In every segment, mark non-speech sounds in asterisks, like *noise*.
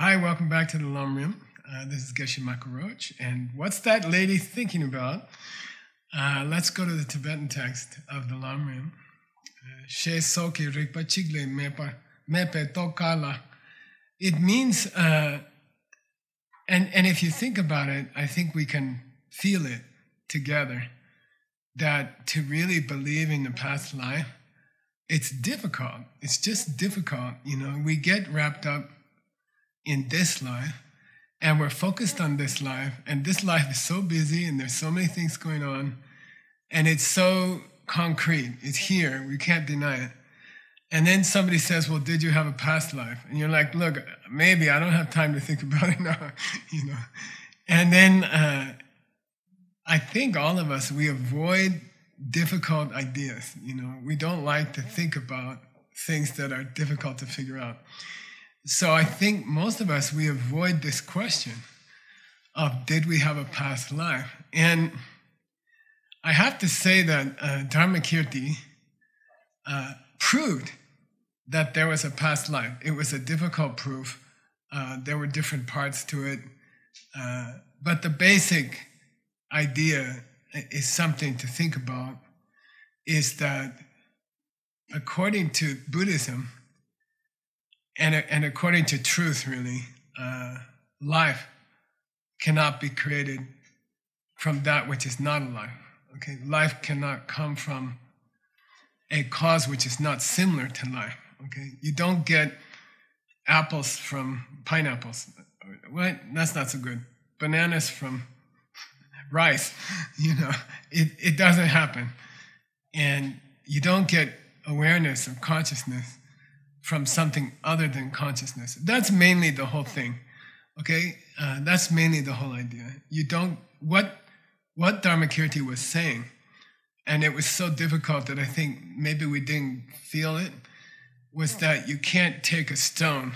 Hi, welcome back to the Lam Rim. Uh, this is Geshe Michael Roach. And what's that lady thinking about? Uh, let's go to the Tibetan text of the Lam Rim. Uh, She soki rikpa chigle mepe tokala. It means, uh, and, and if you think about it, I think we can feel it together that to really believe in the past life, it's difficult. It's just difficult. You know, we get wrapped up in this life and we're focused on this life, and this life is so busy and there's so many things going on, and it's so concrete. It's here. We can't deny it. And then somebody says, Well, did you have a past life? And you're like, Look, maybe I don't have time to think *laughs* about it now, *laughs* you know. And then uh, I think all of us, we avoid difficult ideas. You know, we don't like to think about things that are difficult to figure out. So I think most of us, we avoid this question of did we have a past life? And I have to say that uh, Dharmakirti uh, proved that there was a past life. It was a difficult proof. Uh, there were different parts to it. Uh, but the basic idea is something to think about is that according to Buddhism, and, and according to truth, really, uh, life cannot be created from that which is not alive. Okay, life cannot come from a cause which is not similar to life. Okay, you don't get apples from pineapples. What? That's not so good. Bananas from rice. *laughs* You know, it, it doesn't happen. And you don't get awareness or consciousness from something other than consciousness. That's mainly the whole thing. Okay, uh, that's mainly the whole idea. You don't what what Dharmakirti was saying, and it was so difficult that I think maybe we didn't feel it. Was that you can't take a stone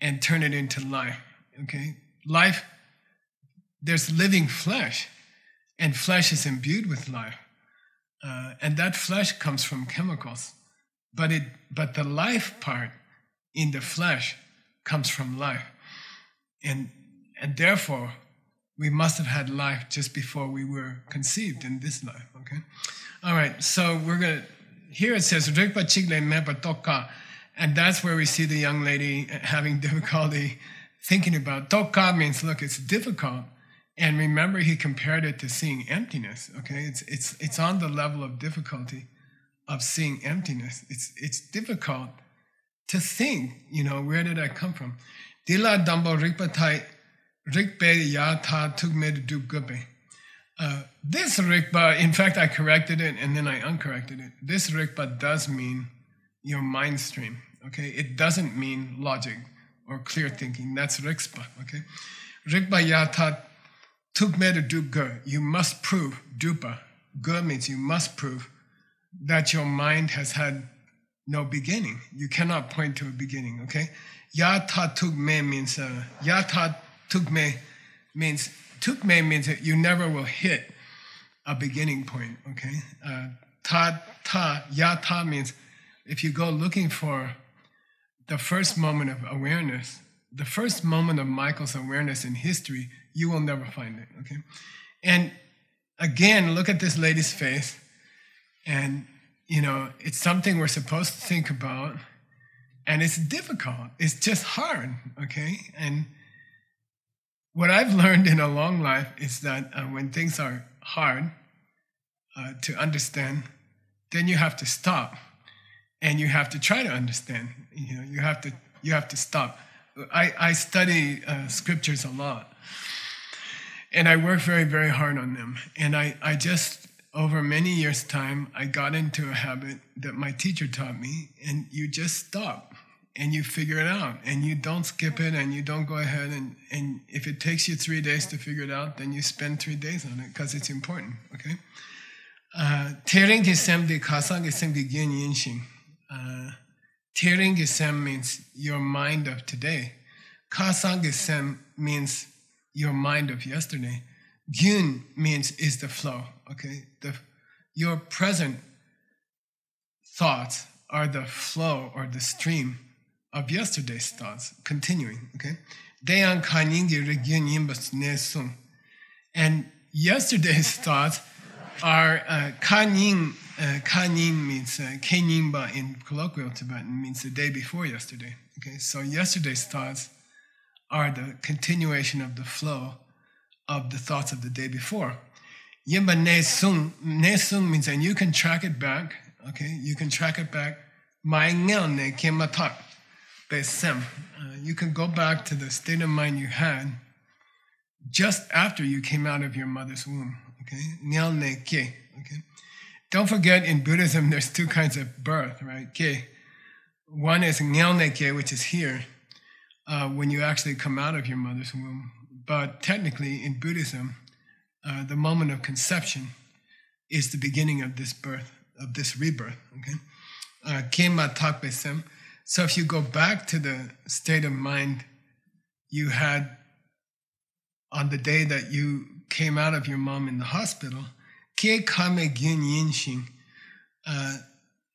and turn it into life? Okay, life. There's living flesh, and flesh is imbued with life, uh, and that flesh comes from chemicals. But it but the life part in the flesh comes from life. And and therefore we must have had life just before we were conceived in this life. Okay? All right, so we're gonna here it says Chigle and that's where we see the young lady having *laughs* difficulty thinking about Tokka means look, it's difficult. And remember he compared it to seeing emptiness. Okay, it's it's it's on the level of difficulty of seeing emptiness. It's, it's difficult to think, you know, where did I come from? Dila dambo rikpatai rikpe yata tugmed dugube. Uh, this rikpa, in fact, I corrected it and then I uncorrected it. This rikpa does mean your mind stream, okay? It doesn't mean logic or clear thinking. That's rikspa, okay? Rikpa yata tugmed duga. You must prove, dupa. Ga means you must prove that your mind has had no beginning. You cannot point to a beginning, okay? Yata tugme means, uh, yata tugme means, tugme means that you never will hit a beginning point, okay? Uh, ta, ta, yata means if you go looking for the first moment of awareness, the first moment of Michael's awareness in history, you will never find it, okay? And again, look at this lady's face and, you know, it's something we're supposed to think about. And it's difficult. It's just hard, okay? And what I've learned in a long life is that uh, when things are hard uh, to understand, then you have to stop and you have to try to understand. You know, you have to, you have to stop. I, I study uh, scriptures a lot and I work very, very hard on them. And I, I just over many years' time, I got into a habit that my teacher taught me, and you just stop and you figure it out and you don't skip it and you don't go ahead and, and if it takes you three days to figure it out then you spend three days on it because it's important okay? Uh, tering gisem di kasang gisem di gyen yinshin uh, tering gisem means your mind of today. Kasang gisem means your mind of yesterday. Gyun means is the flow okay the your present thoughts are the flow or the stream of yesterday's thoughts, continuing, okay? Dayan kanyingi yimbas. And yesterday's *laughs* thoughts are uh, kanyin. Uh, kanyin means uh, in colloquial Tibetan means the day before yesterday. Okay, so yesterday's thoughts are the continuation of the flow of the thoughts of the day before. Yimba nesung, nesung means, and you can track it back. Okay, you can track it back. My ne kematak, besem. You can go back to the state of mind you had just after you came out of your mother's womb. Okay, ne ke. Okay, don't forget in Buddhism there's two kinds of birth, right? Ke. One is ne ke, which is here, uh, when you actually come out of your mother's womb. But technically, in Buddhism, uh, the moment of conception is the beginning of this birth, of this rebirth. Okay, uh, kema takbesem. So if you go back to the state of mind you had on the day that you came out of your mom in the hospital, ke kame yinshin. Uh,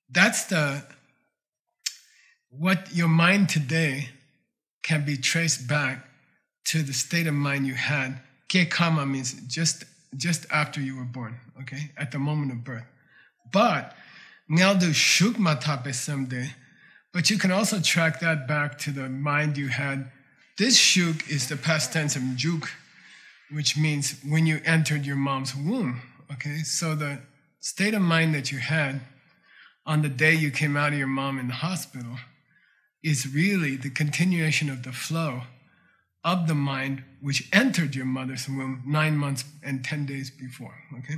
that's the what your mind today can be traced back to the state of mind you had. Ke kama means just just after you were born, okay, at the moment of birth. But ngaldu shukma tape someday. But you can also track that back to the mind you had. This shuk is the past tense of juk, which means when you entered your mom's womb. Okay, so the state of mind that you had on the day you came out of your mom in the hospital is really the continuation of the flow of the mind which entered your mother's womb nine months and ten days before. Okay?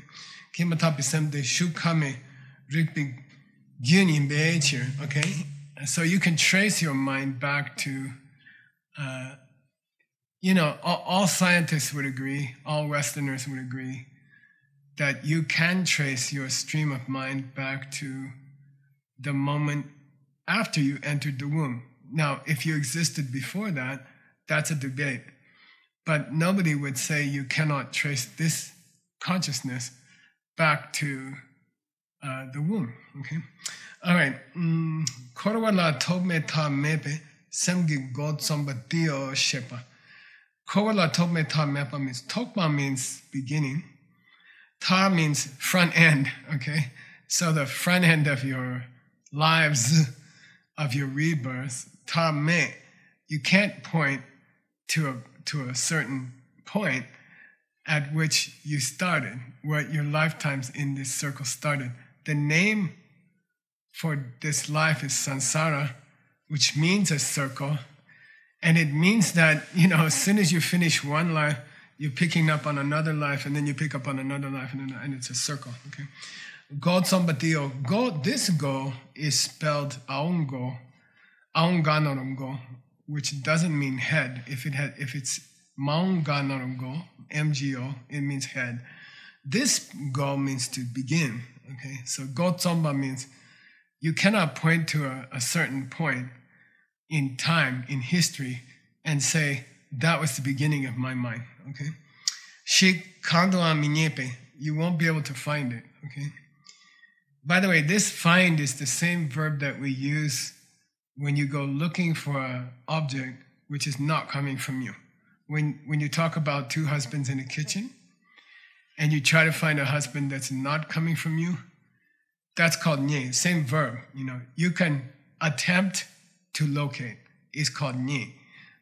Okay? So you can trace your mind back to, uh, you know, all, all scientists would agree, all Westerners would agree, that you can trace your stream of mind back to the moment after you entered the womb. Now, if you existed before that, that's a debate. But nobody would say you cannot trace this consciousness back to uh, the womb. Okay? All right. Mm, Korwala tome ta mepe semgi god sombatio shepa. Korwala tome ta mepa means tokma means beginning. Ta means front end. Okay? So the front end of your lives *laughs* of your rebirth, ta me, you can't point to a, to a certain point at which you started, where your lifetimes in this circle started. The name for this life is samsara, which means a circle. And it means that, you know, as soon as you finish one life, you're picking up on another life, and then you pick up on another life, and, then, and it's a circle, okay? God Sambatio. Go, this go is spelled aungo, aunganorongo, which doesn't mean head. If it had, if it's maunganorongo, MGO, it means head. This go means to begin. Okay, so go tsomba means you cannot point to a, a certain point in time, in history, and say, that was the beginning of my mind. Okay? Shik kandoa minyepe, you won't be able to find it. Okay? By the way, this find is the same verb that we use when you go looking for an object which is not coming from you. When, when you talk about two husbands in a kitchen and you try to find a husband that's not coming from you, that's called nye, same verb. You know, you can attempt to locate. It's called nye.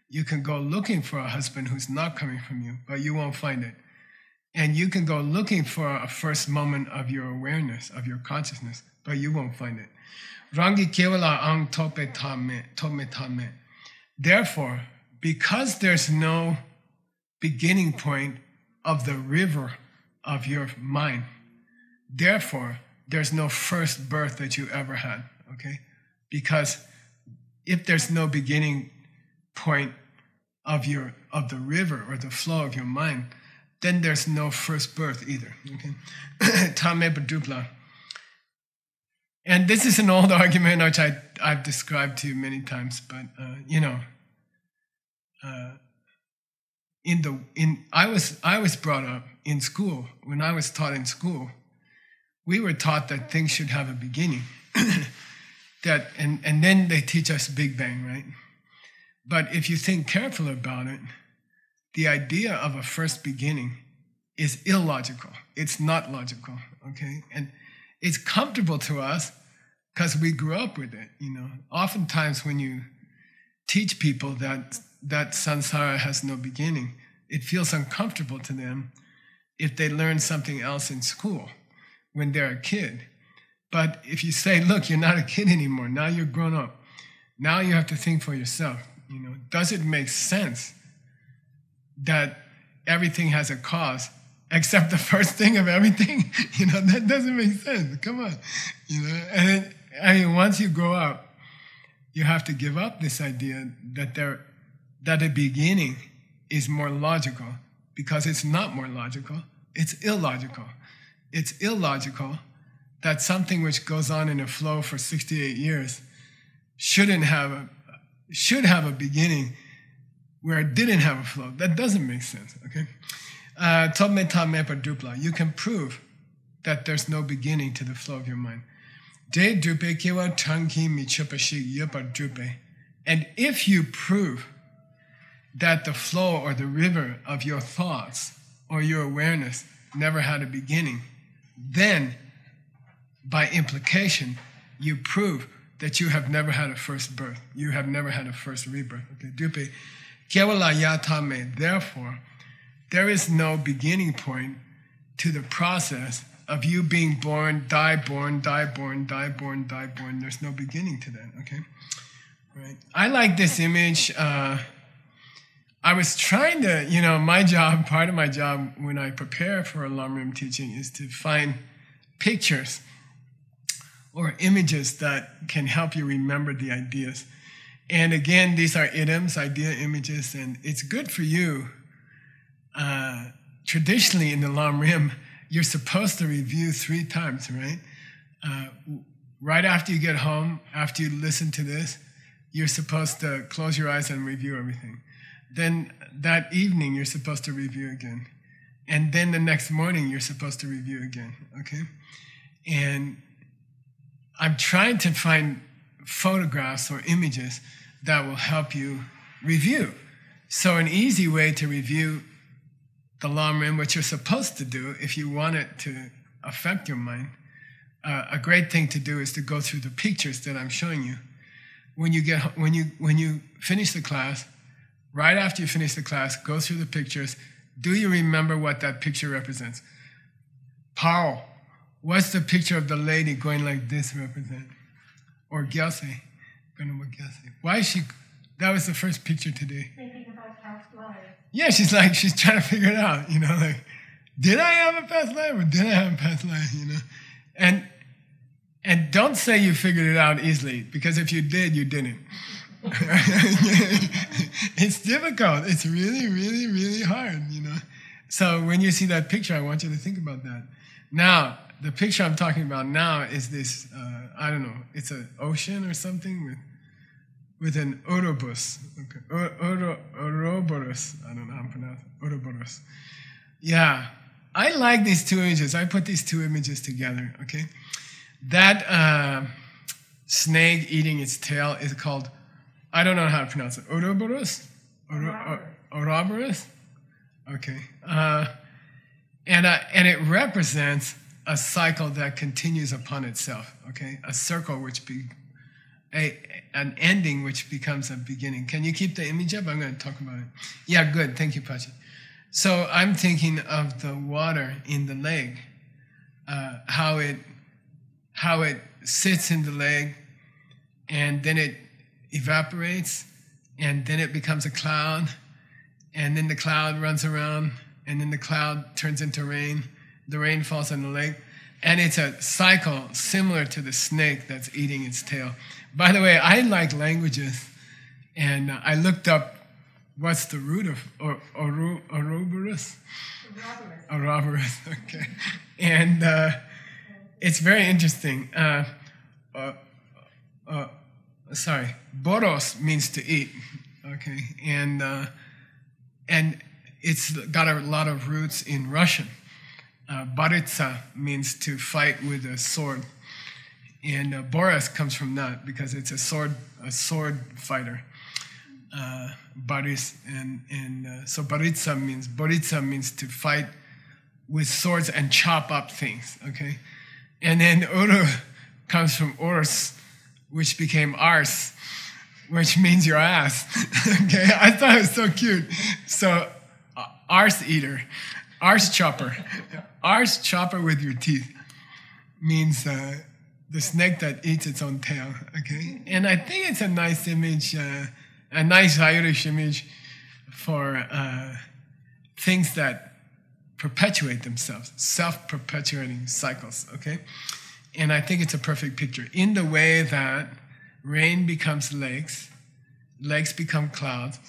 You can go looking for a husband who's not coming from you, but you won't find it. And you can go looking for a first moment of your awareness, of your consciousness, but you won't find it. Rangi kevala ang tope tame, tome tame. Therefore, because there's no beginning point of the river of your mind, therefore, there's no first birth that you ever had, okay? Because if there's no beginning point of your of the river or the flow of your mind, then there's no first birth either. Okay? *coughs* Tame Badupla. And this is an old *laughs* argument which I, I've described to you many times, but uh, you know, uh, in the in I was I was brought up in school when I was taught in school, we were taught that things should have a beginning. *coughs* that, and, and then they teach us Big Bang, right? But if you think carefully about it, the idea of a first beginning is illogical. It's not logical, okay? And it's comfortable to us because we grew up with it, you know. Oftentimes when you teach people that that samsara has no beginning, it feels uncomfortable to them if they learn something else in school when they're a kid. But if you say, look, you're not a kid anymore, now you're grown up. Now you have to think for yourself. You know, does it make sense that everything has a cause except the first thing of everything? *laughs* you know, that doesn't make sense. Come on. You know, and I mean, once you grow up, you have to give up this idea that there that the beginning is more logical because it's not more logical, it's illogical. It's illogical that something which goes on in a flow for 68 years shouldn't have a, should have a beginning where it didn't have a flow. That doesn't make sense, okay? Uh, dupla. You can prove that there's no beginning to the flow of your mind. De dupe. And if you prove that the flow or the river of your thoughts or your awareness never had a beginning, then by implication, you prove that you have never had a first birth. You have never had a first rebirth. Okay, dupe. Therefore, there is no beginning point to the process of you being born, die born, die born, die born, die born. There's no beginning to that. Okay, right. I like this image. Uh, I was trying to, you know, my job, *laughs* part of my job when I prepare for a room teaching is to find pictures or images that can help you remember the ideas. And again, these are idioms, idea images, and it's good for you. Uh, traditionally, in the Lam Rim, you're supposed to review three times, right? Uh, right after you get home, after you listen to this, you're supposed to close your eyes and review everything. Then that evening, you're supposed to review again. And then the next morning, you're supposed to review again, okay? And I'm trying to find photographs or images that will help you review. So, an easy way to review the Lam Rim, which you're supposed to do if you want it to affect your mind, uh, a great thing to do is to go through the pictures that I'm showing you. When you get when you when you finish the class, right after you finish the class, go through the pictures. Do you remember what that picture represents? Paul, What's the picture of the lady going like this represent? Or Gyaltse. Why is she? That was the first picture today. Thinking about past lives. Yeah, she's like she's trying to figure it out. You know, like did I have a past life or did I have a past life? You know, and and don't say you figured it out easily because if you did, you didn't. *laughs* it's difficult. It's really, really, really hard. You know. So when you see that picture, I want you to think about that. Now, the picture I'm talking about now is this, uh, I don't know, it's an ocean or something with, with an Ouroboros. Okay. Ouroboros. I don't know how to pronounce it. Ouroboros. Yeah. I like these two images. I put these two images together, okay? That uh, snake eating its tail is called, I don't know how to pronounce it. Ouroboros? Ouroboros? Okay. Uh, and, uh, and it represents a cycle that continues upon itself, okay? A circle which be a, an ending which becomes a beginning. Can you keep the image up? I'm going to talk about it. Yeah, good. Thank you, Pachi. So I'm thinking of the water in the leg, uh, how it how it sits in the leg, and then it evaporates, and then it becomes a cloud, and then the cloud runs around, and then the cloud turns into rain, the rain falls on the lake. And it's a cycle similar to the snake that's eating its tail. By the way, I like languages, and I looked up what's the root of or, or, Ouroboros? Ouroboros, *laughs* okay. And uh, it's very interesting. Uh, uh, uh, sorry, boros means to eat, okay, and uh, and it's got a lot of roots in Russian. Uh, baritsa means to fight with a sword. And uh, Boris comes from that because it's a sword, a sword fighter. Uh, Baris and and uh, so Baritsa means Baritsa means to fight with swords and chop up things. Okay, and then Uru comes from Urs, which became Ars, which means your ass. *laughs* okay, I thought it was so cute. So uh, Ars eater, Ars chopper, Ars chopper with your teeth means. Uh, the snake that eats its own tail, okay? And I think it's a nice image uh, a nice Irish image for uh, things that perpetuate themselves, self perpetuating cycles, okay? And I think it's a perfect picture in the way that rain becomes lakes, lakes become clouds,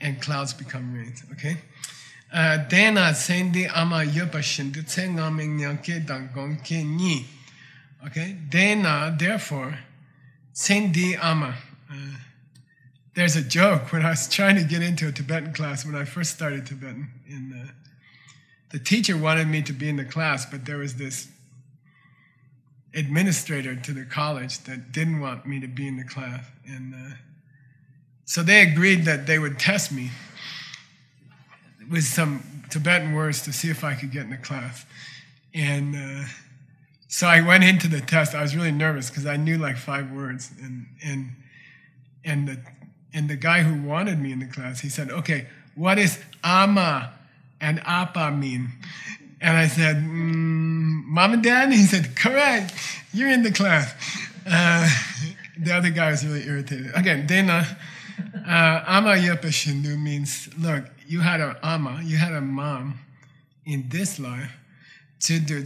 and clouds become rains, okay? Dena sendi ama yopa shindu tsengaming nyanke dangon ke ni. Okay? Dena, therefore, sendi ama. Uh, there's a joke when I was trying to get into a Tibetan class when I first started Tibetan. In the, the teacher wanted me to be in the class, but there was this administrator to the college that didn't want me to be in the class, and uh, so they agreed that they would test me with some Tibetan words to see if I could get in the class, and. Uh, so I went into the test. I was really nervous because I knew like five words, and and and the and the guy who wanted me in the class, he said, okay, what does ama and apa mean? And I said, mm, mom and dad? And *laughs* he said, correct, you're in the class. Uh, the other guy was really irritated. Again, Dena, uh, ama yepa shindu means, look, you had an ama, you had a mom in this life. To do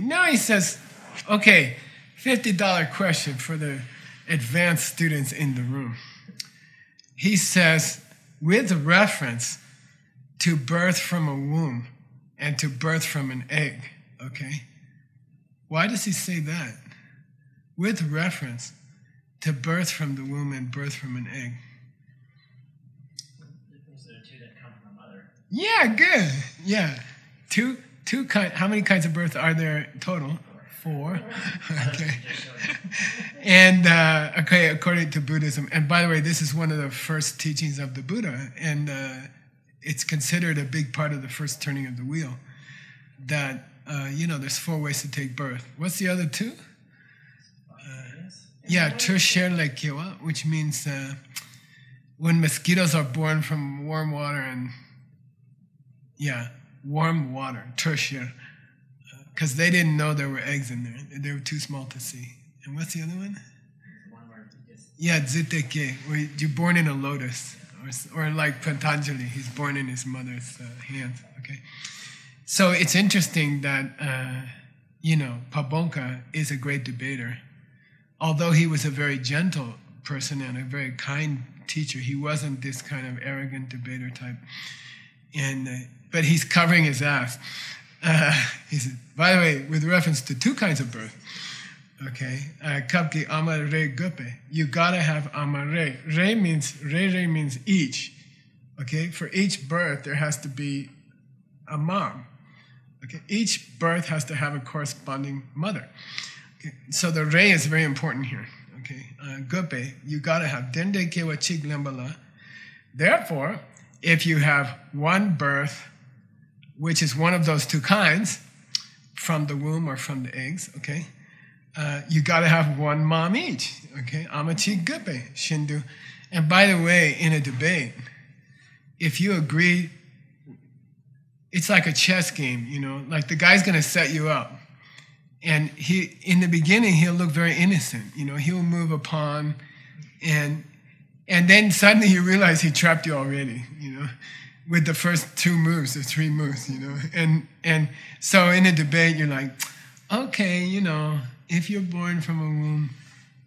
Now he says, okay, $50 question for the advanced students in the room. He says, with reference to birth from a womb and to birth from an egg, okay? Why does he say that? With reference to birth from the womb and birth from an egg. Yeah, good. Yeah. Two two kind how many kinds of birth are there total? Four. *laughs* okay. *laughs* and uh, okay, according to Buddhism, and by the way, this is one of the first teachings of the Buddha, and uh, it's considered a big part of the first turning of the wheel. That uh, you know, there's four ways to take birth. What's the other two? Uh, yeah, Tusher which means uh, when mosquitoes are born from warm water and yeah, warm water, Tusher because they didn't know there were eggs in there. They were too small to see. And what's the other one? Yeah, Ziteke, where you're born in a lotus, or, or like Patanjali, he's born in his mother's uh, hands. Okay, so it's interesting that uh, you know Pabongka is a great debater, although he was a very gentle person and a very kind teacher. He wasn't this kind of arrogant debater type, and uh, but he's covering his ass. Uh, he said, by the way, with reference to two kinds of birth, okay, uh, kapki amare gupe, you gotta have amare. Re means, re re means each, okay? For each birth, there has to be a mom, okay? Each birth has to have a corresponding mother. Okay? So the re is very important here, okay? Uh, gupe, you gotta have dende kewa chik lembala. Therefore, if you have one birth, which is one of those two kinds, from the womb or from the eggs, okay? Uh, you got to have one mom each, okay? Amachi gupe, shindu. And by the way, in a debate, if you agree, it's like a chess game, you know, like the guy's going to set you up. And he, in the beginning, he'll look very innocent, you know, he'll move a pawn and, and then suddenly you realize he trapped you already, you know with the first two moves or three moves, you know. And and so in a debate, you're like, okay, you know, if you're born from a womb,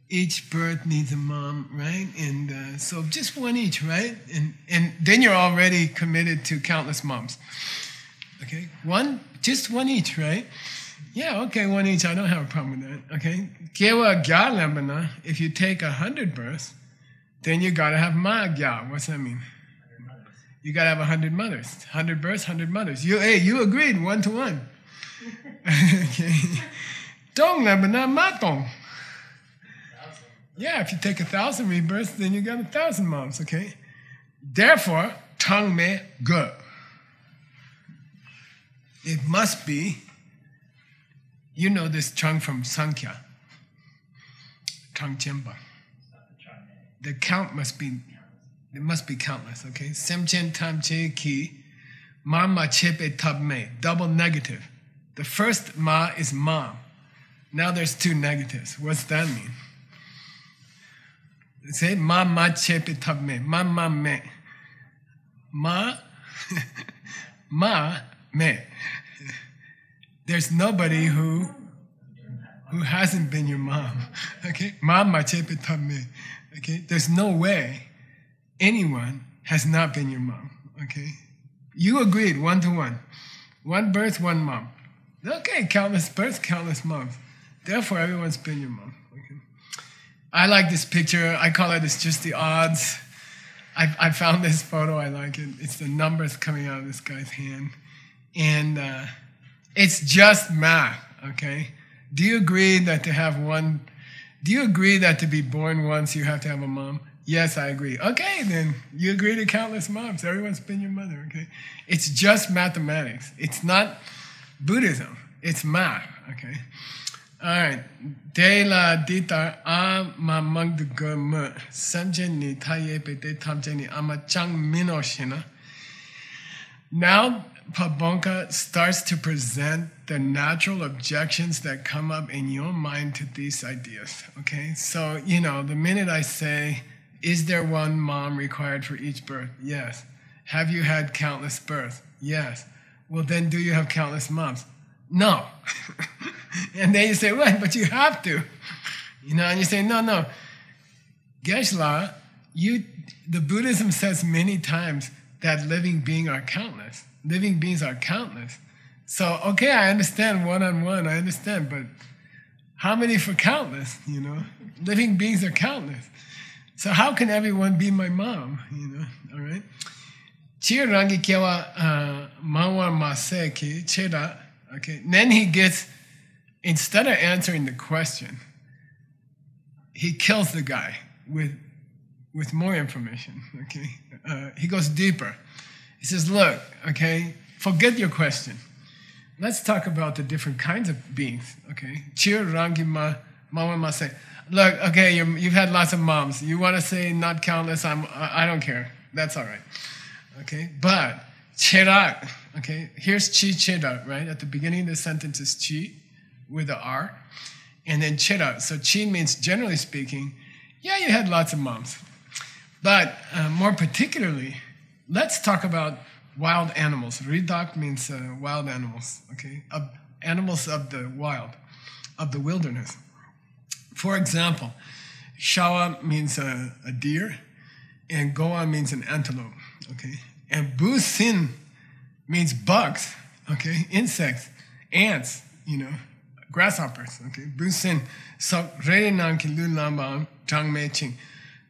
each birth needs a mom, right? And uh, so just one each, right? And and then you're already committed to countless moms. Okay, one, just one each, right? Yeah, okay, one each. I don't have a problem with that. Okay, kewa gyalambana. If you take a hundred births, then you gotta have ma gya. What's that mean? You got to have 100 mothers. 100 births, 100 mothers. You, hey, you agreed one to one. le *laughs* but not matong. Yeah, if you take a thousand rebirths, then you got a thousand moms, okay? Therefore, tang me ge. It must be, you know this chung from Sankhya, Tang Chenpa. The count must be, it must be countless, okay? Semchen tam che ki, ma ma chepe tab me, double negative. The first ma is mom. Now there's two negatives. What's that mean? Say ma ma chepe tab me, ma ma me. Ma, *laughs* ma me. There's nobody who who hasn't been your mom. *laughs* Okay? Ma ma chepe tab me. Okay? There's no way anyone has not been your mom. Okay? You agreed one to one. One birth, one mom. Okay, countless births, countless moms. Therefore, everyone's been your mom. Okay? I like this picture. I call it it's just the odds. I, I found this photo. I like it. It's the numbers coming out of this guy's hand. And uh, it's just math, okay? Do you agree that to have one, do you agree that to be born once you have to have a mom? Yes, I agree. Okay, then you agree to countless moms. Everyone's been your mother, okay? It's just mathematics. It's not Buddhism, it's math, okay? All right. De la dita a ma mang de me san ni ni ama chang mino shina. Now Pabongka starts to present the natural objections that come up in your mind to these ideas. Okay, so you know, the minute I say, Is there one mom required for each birth? Yes. Have you had countless births? Yes. Well, then do you have countless moms? No. *laughs* and then you say, What? But you have to. You know, and you say, No, no. Geshe-la, you, the Buddhism says many times that living beings are countless living beings are countless. So, okay, I understand one on one, I understand, but how many for countless? You know, living beings are countless. So, how can everyone be my mom? You know, all right? Chirangi kewa uh, mawa maseki chera. Okay, then he gets, instead of answering the question, he kills the guy with, with more information. Okay, uh, he goes deeper. He says, Look, okay, forget your question. Let's talk about the different kinds of beings, okay? Chir Rangima Mama Mase. Look, okay, you have had lots of moms. You want to say not countless? I'm, I don't care. That's all right. Okay, but Cherak, okay, here's Chi Chera, right? At the beginning of the sentence is Chi with the R, and then Chera. So Chi means, generally speaking, yeah, you had lots of moms. But uh, more particularly, let's talk about wild animals. Ridak means uh, wild animals, okay? Of animals of the wild, of the wilderness. For example, Shawa means a, a deer, and Goa means an antelope, okay? And Busin means bugs, okay? Insects, ants, you know, grasshoppers, okay? Busin. So,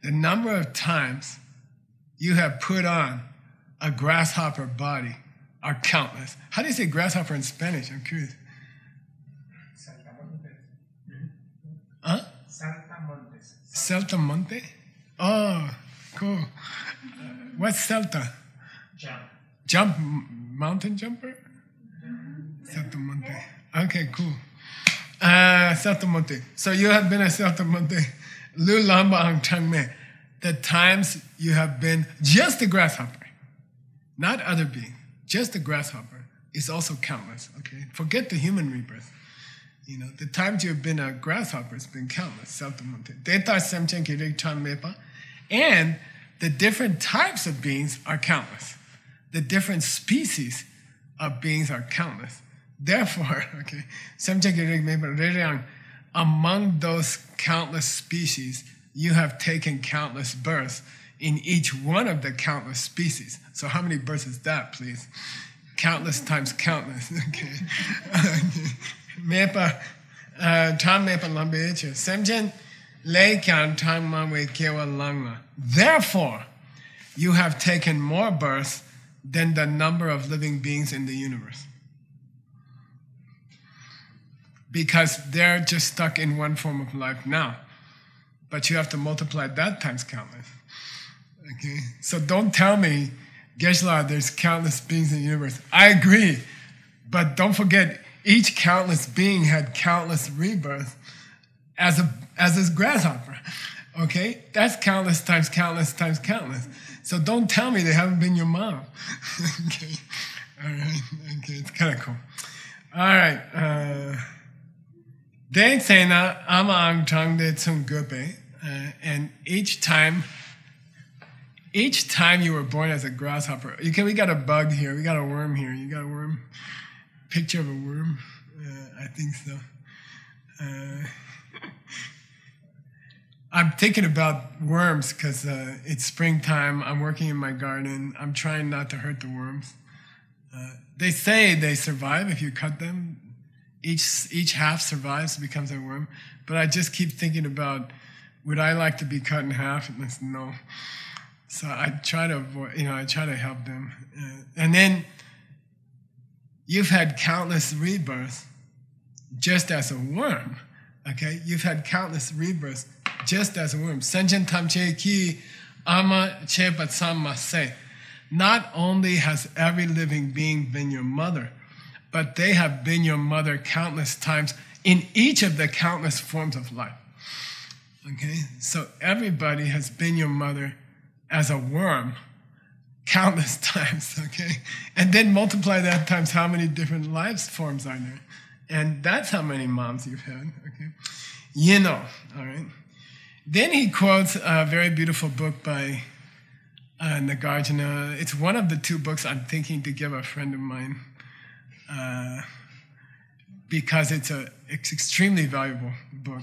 the number of times you have put on a grasshopper body are countless. How do you say grasshopper in Spanish? I'm curious. Huh? Saltamontes. Saltamonte? Oh, cool. Uh, what's Salta? Jump. Jump, mountain jumper? Saltamonte. Okay, cool. Uh, Saltamonte. So you have been a Saltamonte. Lulamba ang Changme. The times you have been just a grasshopper, not other being, just a grasshopper is also countless. Okay, forget the human rebirth. You know, the times you've been a grasshopper has been countless. And the different types of beings are countless. The different species of beings are countless. Therefore, *laughs* okay, among those countless species, you have taken countless births in each one of the countless species. So, how many births is that, please? Countless times countless. *laughs* Okay. *laughs* Uh. Therefore, you have taken more births than the number of living beings in the universe. because they're just stuck in one form of life now. But you have to multiply that times countless. Okay? So don't tell me, Geshe-la, there's countless beings in the universe. I agree. But don't forget, each countless being had countless rebirths as a as a grasshopper. Okay? That's countless times countless times countless. So don't tell me they haven't been your mom. *laughs* okay. All right. Okay, it's kind of cool. All right. Uh, Deng Sena Ama Ang Chang De Tsung and each time, each time you were born as a grasshopper, you can, we got a bug here, we got a worm here, you got a worm, picture of a worm, uh, I think so. Uh, *laughs* I'm thinking about worms because uh, it's springtime. I'm working in my garden. I'm trying not to hurt the worms. Uh, they say they survive if you cut them. Each each half survives, becomes a worm. But I just keep thinking about would I like to be cut in half? And it's no. So I try to avoid. You know, I try to help them. Uh, and then you've had countless rebirths just as a worm. Okay, you've had countless rebirths just as a worm. Senjen tamche ki ama che patsama say. Not only has every living being been your mother, but they have been your mother countless times in each of the countless forms of life. Okay, so everybody has been your mother as a worm countless *laughs* times. Okay, and then multiply that times how many different lives forms are there. And that's how many moms you've had, okay? You know, all right? Then he quotes a very beautiful book by uh, Nagarjuna. It's one of the two books I'm thinking to give a friend of mine uh, because it's a it's extremely valuable book.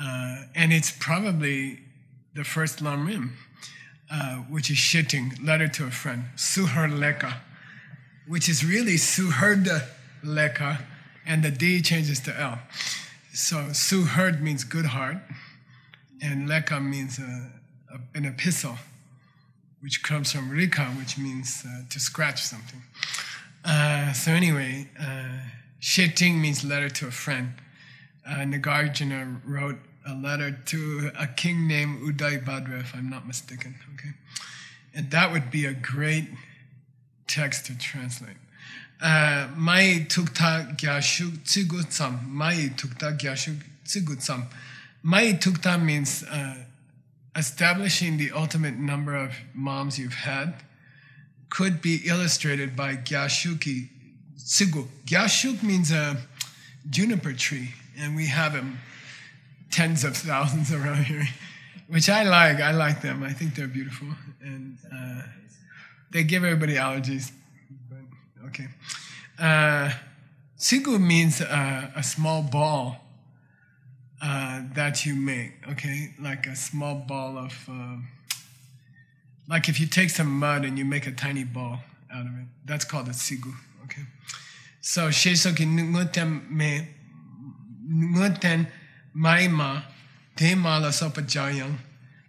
Uh, and it's probably the first Lamrim, uh, which is Shitting, Letter to a Friend, Suher Leka, which is really Suherda Leka, and the D changes to L. So Suherd means good heart, and Leka means a, a, an epistle, which comes from Rika, which means uh, to scratch something. Uh, so anyway, uh, Sheting means letter to a friend. Uh, Nagarjuna wrote a letter to a king named Uday if I'm not mistaken. Okay, and that would be a great text to translate. Uh, mai tukta gyashuk tsigutsam. Mai tukta gyashuk tsigutsam. Mai tukta means uh, establishing the ultimate number of moms you've had could be illustrated by gyashuki tsigu. Gyashuk means a juniper tree, and we have them tens of thousands *laughs* around here, which I like. I like them. I think they're beautiful, and uh, they give everybody allergies. But okay, uh, sigu means uh, a small ball uh, that you make. Okay, like a small ball of, uh, like if you take some mud and you make a tiny ball out of it. That's called a sigu. Okay, so shesoki nguten me maima te mala sopajayang.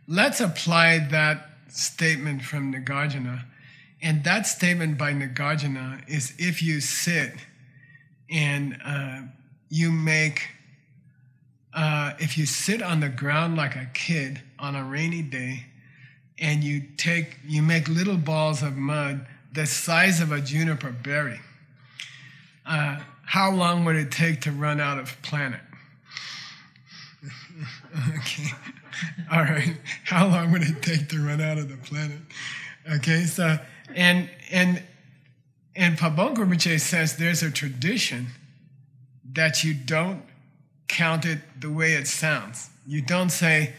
Let's apply that statement from Nagarjuna. And that statement by Nagarjuna is if you sit and uh, you make, uh, if you sit on the ground like a kid on a rainy day and you take, you make little balls of mud the size of a juniper berry, uh, how long would it take to run out of planet? *laughs* okay. All right. How long would it take to run out of the planet? Okay. So, and and and Pabon Rinpoche says there's a tradition that you don't count it the way it sounds. You don't say,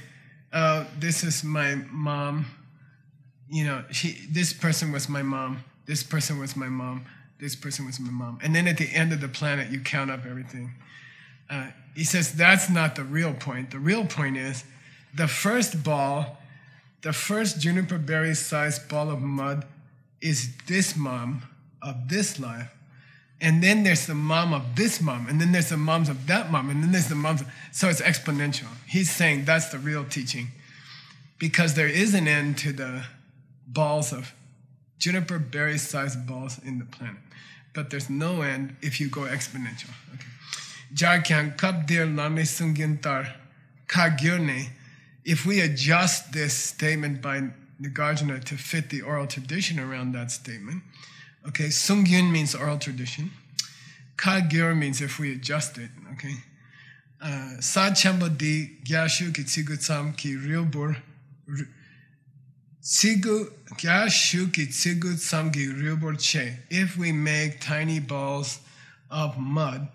"Oh, this is my mom." You know, she. This person was my mom. This person was my mom. This person was my mom. And then at the end of the planet, you count up everything. Uh, he says that's not the real point. The real point is the first ball, the first juniper berry sized ball of mud is this mom of this life. And then there's the mom of this mom, and then there's the moms of that mom, and then there's the moms. Of, so it's exponential. He's saying that's the real teaching. Because there is an end to the balls of juniper berry sized balls in the planet. But there's no end if you go exponential. Okay. Jarkyan Kap Dir Lame Sungintar Kagyone. If we adjust this statement by Nagarjuna to fit the oral tradition around that statement, okay, Sungyun means oral tradition. Kagyur means if we adjust it, okay. Uh, Sachamba di Gyashu ki Tsigutsam ki Rilbur. Tsigu Gyashu ki Tsigutsam ki Rilbur Che. If we make tiny balls of mud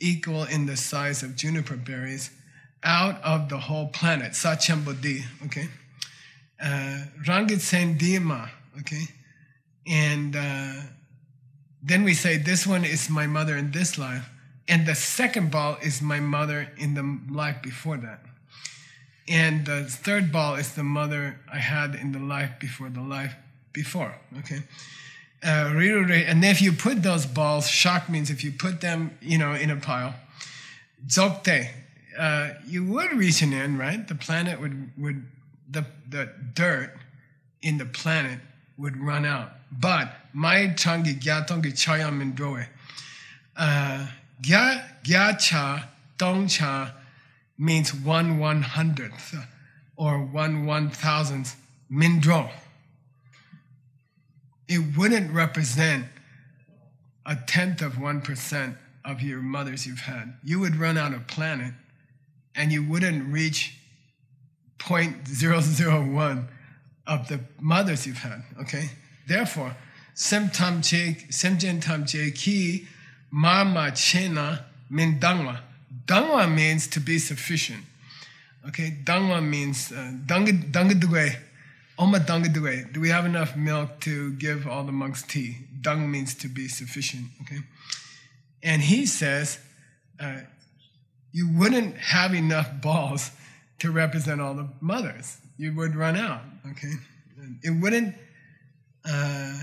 equal in the size of juniper berries out of the whole planet, Sachambodi, okay? Uh, Rangit Dima, okay? And uh, then we say, This one is my mother in this life, and the second ball is my mother in the life before that. And the third ball is the mother I had in the life before the life before, okay? Uh, and if you put those balls, shock means if you put them, you know, in a pile, zokte, uh, you would reach an end, right? The planet would, would the, the dirt in the planet would run out. But my changi gyatongi chaya mindroe. Gya gyacha dongcha means one one hundredth or one one thousandth mindro it wouldn't represent a tenth of 1% of your mothers you've had. You would run out of planet and you wouldn't reach 0.001 of the mothers you've had, okay? Therefore, semtam che, semjen tam che ki mama chena min dangwa. Dangwa means to be sufficient. Okay, dangwa means uh, dangdugwe Oma do we have enough milk to give all the monks tea? Dung means to be sufficient, okay? And he says, uh, you wouldn't have enough balls to represent all the mothers. You would run out, okay? It wouldn't. Uh,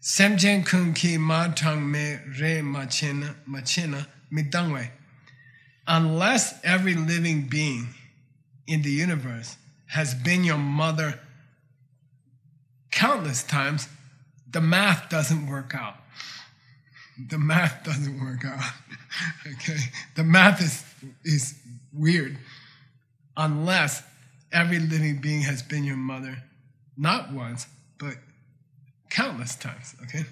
Semjen kun ki ma tang me re machina machina midangwe. Unless every living being in the universe has been your mother countless times, the math doesn't work out. The math doesn't work out. *laughs* okay? The math is, is weird unless every living being has been your mother, not once, but countless times. Okay?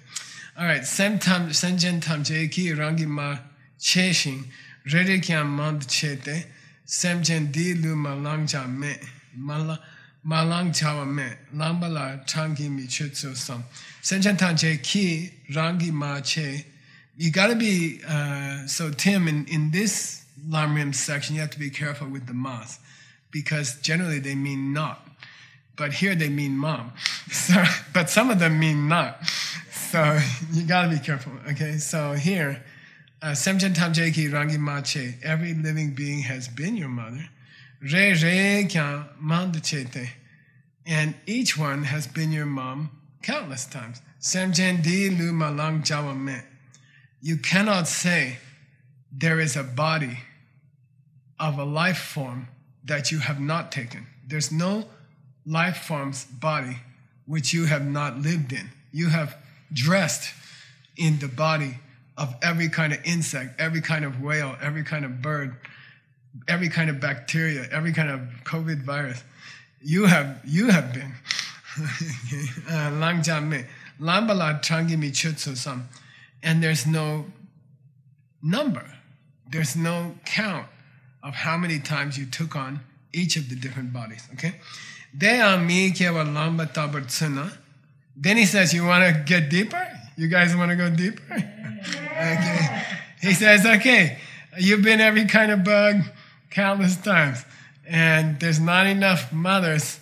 All right, sem tam senjen tam jeki rangi ma cheshin rere kya mand chete semjen di lu malang ja me mala malang chawa me lambala changi mi chutsu sam. Senchen tanche ki rangi ma che. You got to be uh, so tim in, in this lamrim section you have to be careful with the mas because generally they mean not. But here they mean mom. *laughs* So, but some of them mean not. So you got to be careful okay? So here uh, semchen tam ki rangi ma che every living being has been your mother Re re kya mandachete. And each one has been your mom countless times. Semjen di lu malang jawa me. You cannot say there is a body of a life form that you have not taken. There's no life form's body which you have not lived in. You have dressed in the body of every kind of insect, every kind of whale, every kind of bird, every kind of bacteria, every kind of COVID virus. You have you have been. *laughs* Uh, Langjame. Lambala changi mi sam. And there's no number. There's no count of how many times you took on each of the different bodies. Okay? De ami kewa lamba. Then he says, You want to get deeper? You guys want to go deeper? *laughs* okay. He says, Okay, you've been every kind of bug countless times. And there's not enough mothers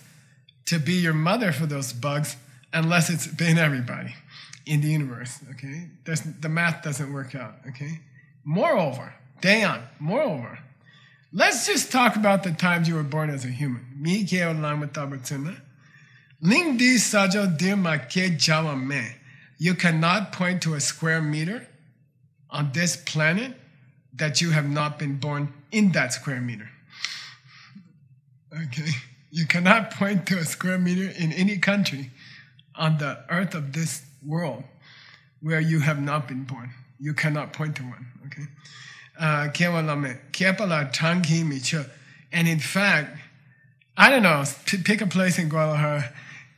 to be your mother for those bugs unless it's been everybody in the universe, okay? There's, the math doesn't work out, okay? Moreover, Dayan, moreover, let's just talk about the times you were born as a human. Mi keo lamatabatuna. Ling di sajo dirma ke jawa. You cannot point to a square meter on this planet that you have not been born in that square meter. Okay? You cannot point to a square meter in any country on the earth of this world where you have not been born. You cannot point to one. Okay? uh. And in fact, I don't know, pick a place in Guadalajara,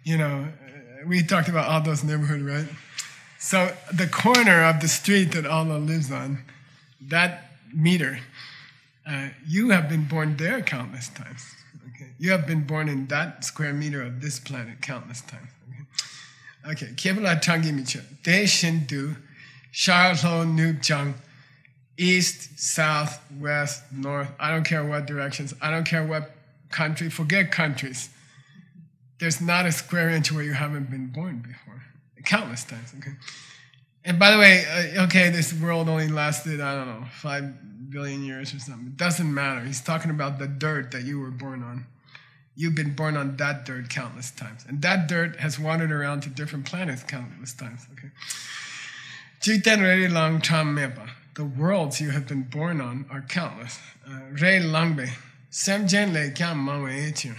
you know, uh, we talked about all those neighborhood, right? So the corner of the street that Allah lives on, that meter, uh, you have been born there countless times. Okay, you have been born in that square meter of this planet countless times. Okay. Kebla Tangi Micho, De Shindu, Charlo Nubjang, east, south, west, north. I don't care what directions. I don't care what country. Forget countries. There's not a square inch where you haven't been born before. Countless times. Okay. And by the way, uh, okay, this world only lasted I don't know five billion years or something. It doesn't matter. He's talking about the dirt that you were born on. You've been born on that dirt countless times, and that dirt has wandered around to different planets countless times. Okay. Jiten really long time mepa. The worlds you have been born on are countless. Uh, Re langbe. Semjen le kyam mawe etir.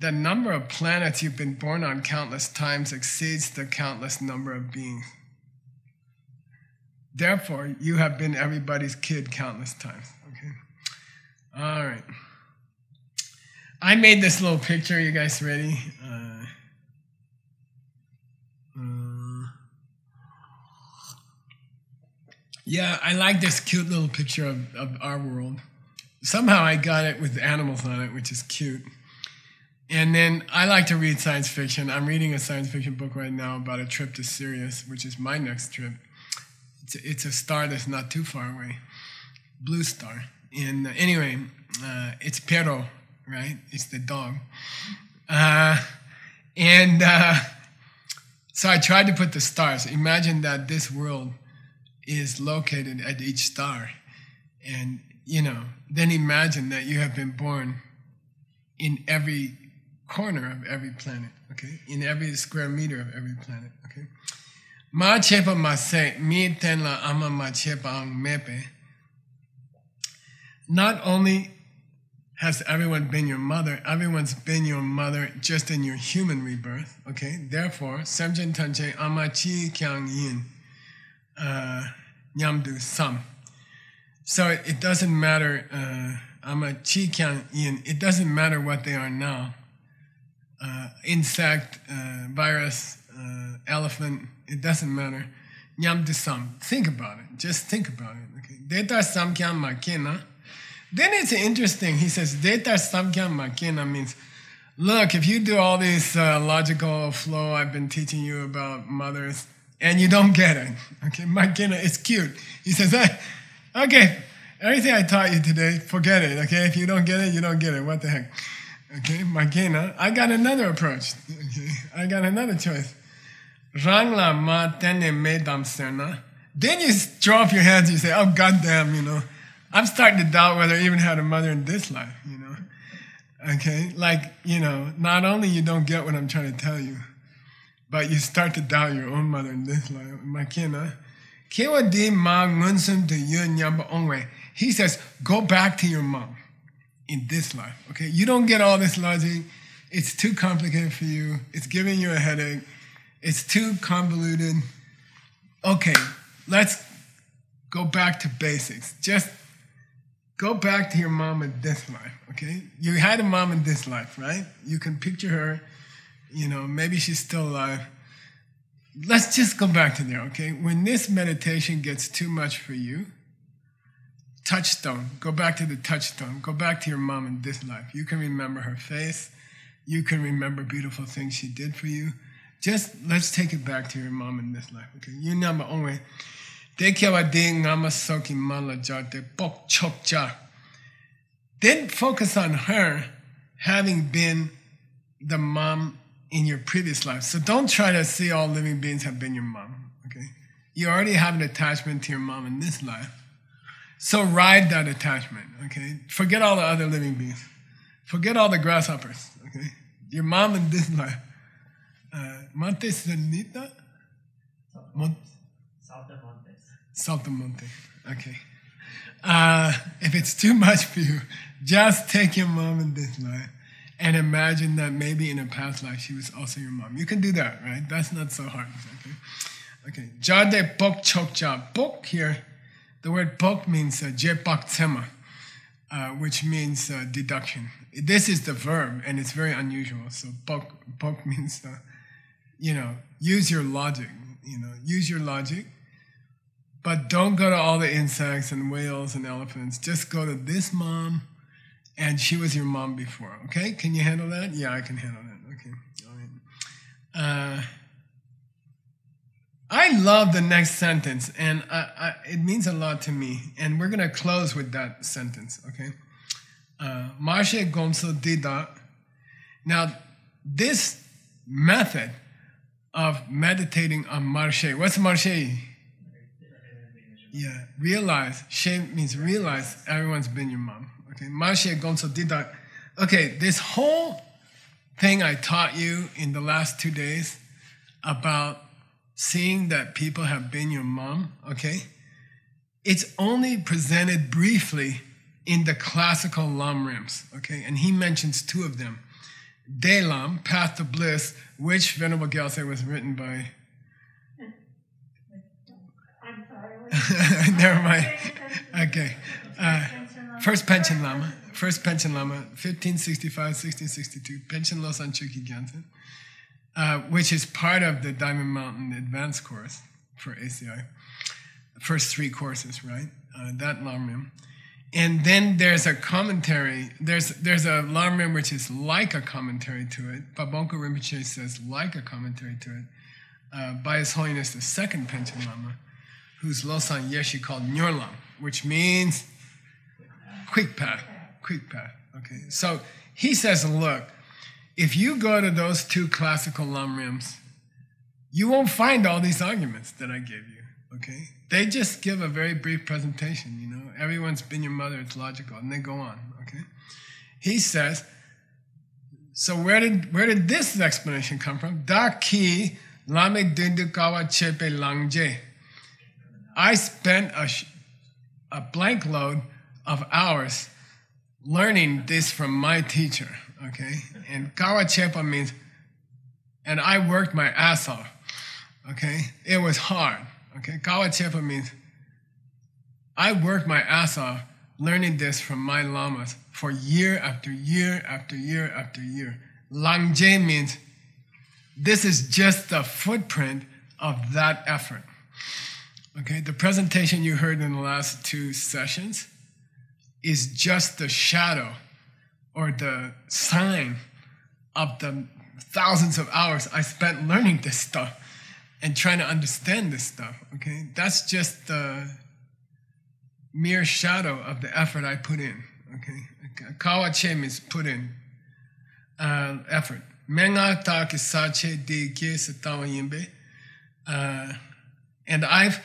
The number of planets you've been born on countless times exceeds the countless number of beings. Therefore, you have been everybody's kid countless times. Okay? All right. I made this little picture. You guys ready? Uh, uh, yeah, I like this cute little picture of, of our world. Somehow I got it with animals on it, which is cute. And then I like to read science fiction. I'm reading a science fiction book right now about a trip to Sirius, which is my next trip. It's a, it's a star that's not too far away, blue star. And uh, anyway, uh, it's Pero, right? It's the dog. Uh, and uh, so I tried to put the stars. Imagine that this world is located at each star. And, you know, then imagine that you have been born in every corner of every planet, okay? In every square meter of every planet, okay? Ma chepa ma se, mi ten la ama ma ang mepe. Not only has everyone been your mother, everyone's been your mother just in your human rebirth, okay? Therefore, semjen tanche ama chi kyang yin uh, nyamdu sam. So it, it doesn't matter, uh, ama chi kyang yin, it doesn't matter what they are now uh, insect, uh, virus, uh, elephant, it doesn't matter. Nyam sam. Think about it. Just think about it. Data samkyam makena. Then it's interesting. He says data samkyam makena means, look, if you do all this uh, logical flow I've been teaching you about mothers, and you don't get it, *laughs* okay, makena, it's cute. He says, hey, okay, everything I taught you today, forget it. Okay, if you don't get it, you don't get it. What the heck? Okay, Magena. I got another approach. Okay, I got another choice. Rangla ma tene medam serna. Then you draw up your hands. You say, "Oh goddamn!" You know, I'm starting to doubt whether I even had a mother in this life. You know, okay, like you know, not only you don't get what I'm trying to tell you, but you start to doubt your own mother in this life. Makena. Kewa di ma ngunsum to yun nyamba onwe. He says, go back to your mom in this life. Okay, you don't get all this logic. It's too complicated for you. It's giving you a headache. It's too convoluted. Okay, let's go back to basics. Just go back to your mom in this life. Okay, you had a mom in this life, right? You can picture her. You know, maybe she's still alive. Let's just go back to there. Okay, when this meditation gets too much for you, touchstone. Go back to the touchstone. Go back to your mom in this life. You can remember her face. You can remember beautiful things she did for you. Just let's take it back to your mom in this life. Okay. You number only. Then focus on her having been the mom in your previous life. So don't try to see all living beings have been your mom. Okay. You already have an attachment to your mom in this life. So ride that attachment, okay? Forget all the other living beings. Forget all the grasshoppers, okay? Your mom in this life. Uh, Monte Sanita? Mon- Saltamontes. Saltamonte, okay. Uh, if it's too much for you, just take your mom in this life and imagine that maybe in a past life she was also your mom. You can do that, right? That's not so hard, okay? Okay. Jade bok chokja. Bok here The word pok means uh, jepak tsema, uh, which means uh, deduction. This is the verb, and it's very unusual. So pok, pok *laughs* means, uh, you know, use your logic. You know, use your logic, but don't go to all the insects and whales and elephants. Just go to this mom, and she was your mom before. Okay, can you handle that? Yeah, I can handle that. Okay, all right. I love the next sentence, and I, I, it means a lot to me. And we're going to close with that sentence, okay? Uh, Marshe Gomso did that. Now, this method of meditating on Marshe, what's Marshe? Yeah, realize. She means realize everyone's been your mom. Okay, Marshe Gomso did that. Okay, this whole thing I taught you in the last two days about seeing that people have been your mom, okay? It's only presented briefly in the classical Lamrims, okay? And he mentions two of them. Delam, Path to Bliss, which Venerable Gyaltse was written by. I'm sorry. *laughs* Never mind. Okay. Uh, first Panchen Lama. First Panchen Lama, 1565, 1662. Panchen Losang Chukyi Gyaltse. Uh, which is part of the Diamond Mountain Advanced course for ACI. The First three courses, right? Uh, that Lamrim. And then there's a commentary. There's there's a Lamrim which is like a commentary to it. Pabongka Rinpoche says like a commentary to it uh, by His Holiness the Second Panchen Lama, whose Losang Yeshi called Nyorlam, which means quick path. Quick path. Okay. So he says, look, if you go to those two classical lamrims, you won't find all these arguments that I gave you. Okay, they just give a very brief presentation. You know, everyone's been your mother; it's logical, and they go on. Okay, he says. So where did where did this explanation come from? Da ki lame dindukawa chepe langje. I spent a, a blank load of hours learning this from my teacher okay? And Kawachepa means, and I worked my ass off, okay? It was hard, okay? Kawachepa means, I worked my ass off learning this from my lamas for year after year after year after year. Langje means, this is just the footprint of that effort. Okay, the presentation you heard in the last two sessions is just the shadow or the sign of the thousands of hours I spent learning this stuff and trying to understand this stuff. Okay, that's just the mere shadow of the effort I put in. Okay, Kawachem is put in uh, effort. Menga ta kisache de ke uh, And I've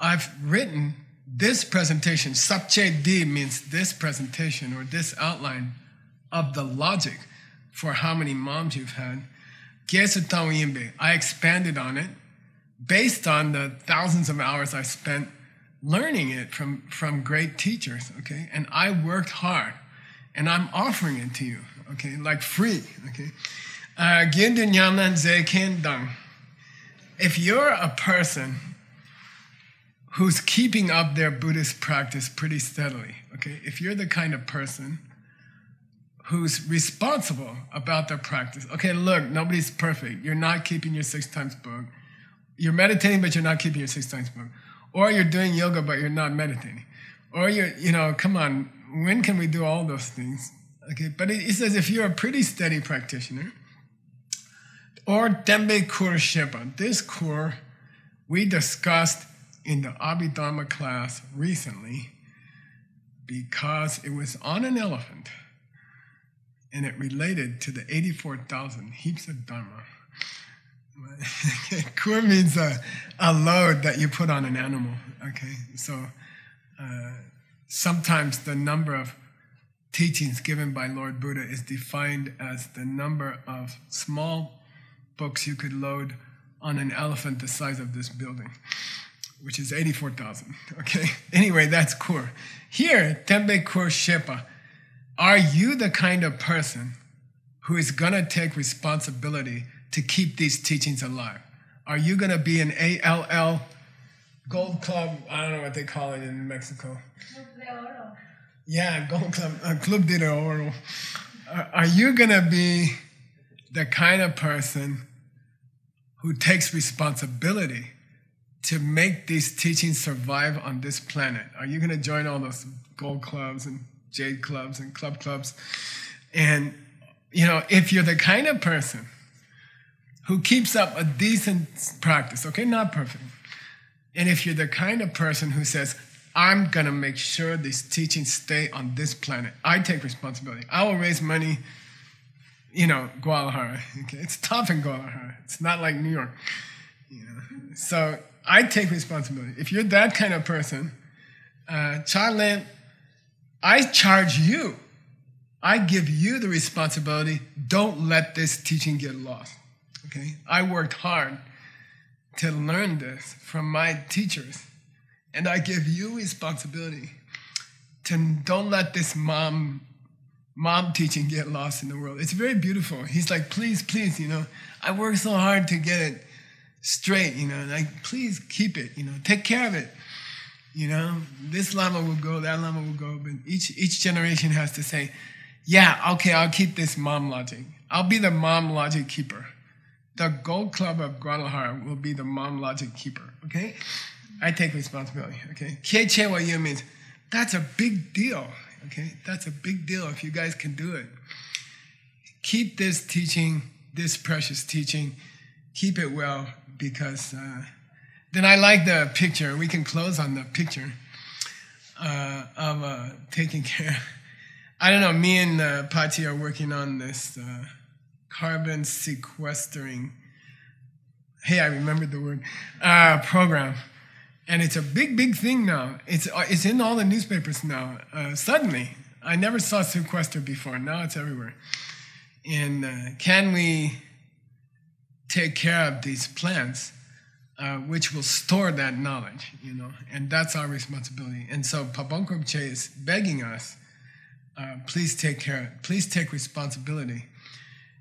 I've written this presentation, Sapche D means this presentation or this outline of the logic for how many moms you've had. I expanded on it based on the thousands of hours I spent learning it from, from great teachers, okay? And I worked hard and I'm offering it to you, okay? Like free, okay? Uh, if you're a person who's keeping up their Buddhist practice pretty steadily. Okay, if you're the kind of person who's responsible about their practice, okay, look, nobody's perfect. You're not keeping your six times book. You're meditating, but you're not keeping your six times book. Or you're doing yoga, but you're not meditating. Or you're, you know, come on, when can we do all those things? Okay, but it, it says if you're a pretty steady practitioner, or Dembe Kur Shepa, this Kur we discussed in the Abhidharma class recently because it was on an elephant and it related to the 84,000 heaps of Dharma. *laughs* Kur means a, a load that you put on an animal. Okay, so uh, sometimes the number of teachings given by Lord Buddha is defined as the number of small books you could load on an elephant the size of this building which is 84,000. Okay? *laughs* Anyway, that's Kur. Here, Tembe Kur Shepa, are you the kind of person who is going to take responsibility to keep these teachings alive? Are you going to be an ALL Gold Club. I don't know what they call it in Mexico. Club de Oro. Yeah, Gold Club, uh, Club de Oro. Are, you gonna be the kind of person who takes responsibility to make these teachings survive on this planet? Are you gonna join all those gold clubs and jade clubs and club clubs? And you know, if you're the kind of person who keeps up a decent practice, okay, not perfect, and if you're the kind of person who says, I'm going to make sure these teachings stay on this planet, I take responsibility. I will raise money, you know, Guadalajara. Okay? *laughs* It's tough in Guadalajara. It's not like New York. You know? So I take responsibility. If you're that kind of person, uh, Charlene, I charge you. I give you the responsibility. Don't let this teaching get lost. Okay? I worked hard to learn this from my teachers. And I give you responsibility to don't let this mom mom teaching get lost in the world. It's very beautiful. He's like, please, please, you know, I worked so hard to get it straight, you know, like please keep it, you know, take care of it. You know, this lama will go, that lama will go, but each each generation has to say, yeah, okay, I'll keep this mom logic. I'll be the mom logic keeper the Gold Club of Guadalajara will be the mom logic keeper. Okay, I take responsibility. Okay, Kieche you means that's a big deal. Okay, that's a big deal if you guys can do it. Keep this teaching, this precious teaching, keep it well because uh, then I like the picture. We can close on the picture uh, of uh, taking care. I don't know. Me and uh, are working on this uh, carbon sequestering, hey, I remembered the word, uh, program. And it's a big, big thing now. It's, it's in all the newspapers now. Suddenly, I never saw sequester before. Now it's everywhere. And can we take care of these plants, uh, which will store that knowledge, you know? And that's our responsibility. And so Che is begging us, uh, please take care, please take responsibility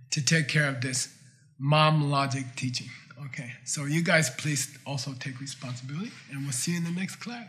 to take care of this mom logic teaching. Okay, so you guys please also take responsibility, and we'll see you in the next class.